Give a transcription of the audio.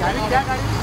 Hey,